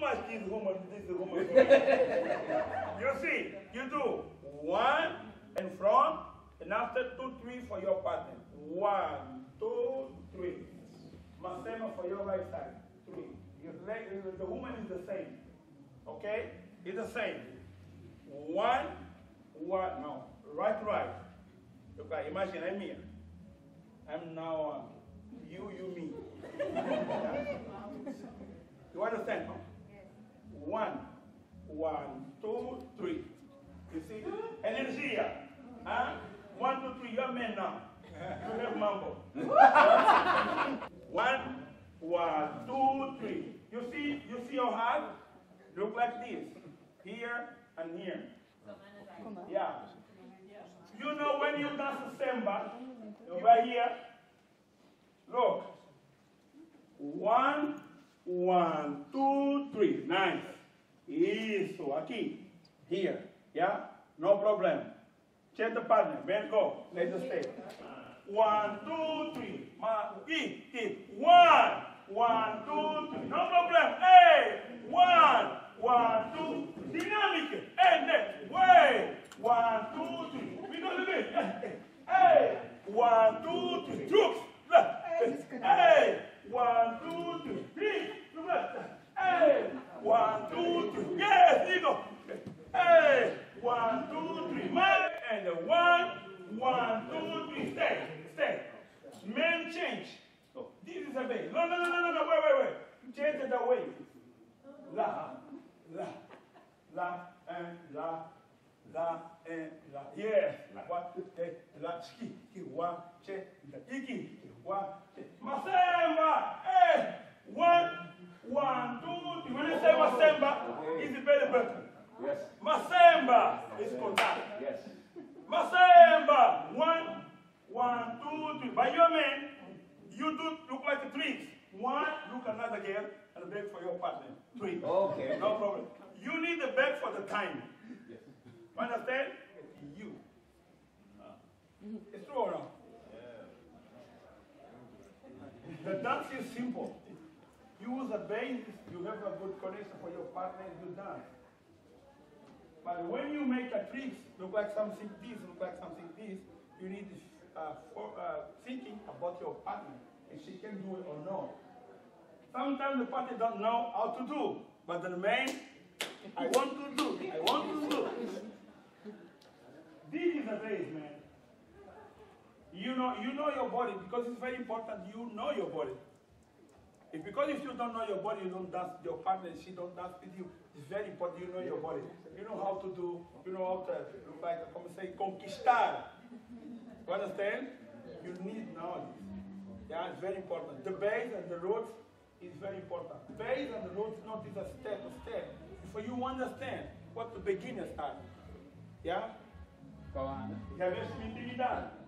much this woman, this woman. you see, you do one in front, and after two, three for your partner. One, two, three. Masemba for your right side. Three. The woman is the same. Okay? It's the same. One, one, no. Right, right. Okay, imagine I'm here. I'm now uh, you, you, me. you understand? Huh? One, one, two, three. You see? Energia. Huh? One, two, three. You're men now. You have mambo. one, one, two, three. You see? You see your heart? Look like this. Here and here. Yeah. You know when you dance samba, over here. Look. One, one, two, three. Nice. Isso, aqui. Here. Yeah? No problem. Check the partner. Then go. Let's stay. One, two, three. Ma, e, e. One, one, two, three. No problem. Hey, one, one, two. Dynamic. And then, way. One, two, three. We to this. Hey, one, two, three. Look. Hey, one, two, three. Three. Look. Hey, one, two, three. Yes, you go. Hey, one, two, three. Man, and the one, one, two, three. Stay, stay. Men change. So is. No, no, no, no, no, no. Wait, wait, wait. Change it away. La, la, la, and la, la, and la. Yes. One, eh, la, ski, ki, one, che, la, iki, one, che. Masemba. Hey, one, one, two, three. When you say Masemba, it's very important. Yes. Masemba is contact. Yes. Masemba. One, one, two, three. By your man, you do look like tricks. One, look another girl, and beg for your partner. Three. Okay. No problem. You need the beg for the time. Yes. Understand? You. It's true or not? The dance is simple. You use a bass, you have a good connection for your partner, you dance. But when you make a trick look like something this, look like something this, you need uh, for, uh, thinking about your partner, if she can do it or not. Sometimes the partner don't know how to do, but the man, I want to do, I want to do. This is the base, man. You know, you know your body because it's very important. You know your body. If because if you don't know your body, you don't dance. Your partner, she don't dance with you. It's very important. You know your body. You know how to do. You know how to look like, como say, conquistar. You understand? You need knowledge. Yeah, it's very important. The base and the roots is very important. Base and the roots not is a step, a step. For you understand what the beginners are. Yeah? Go on. Já vê essa intimidade.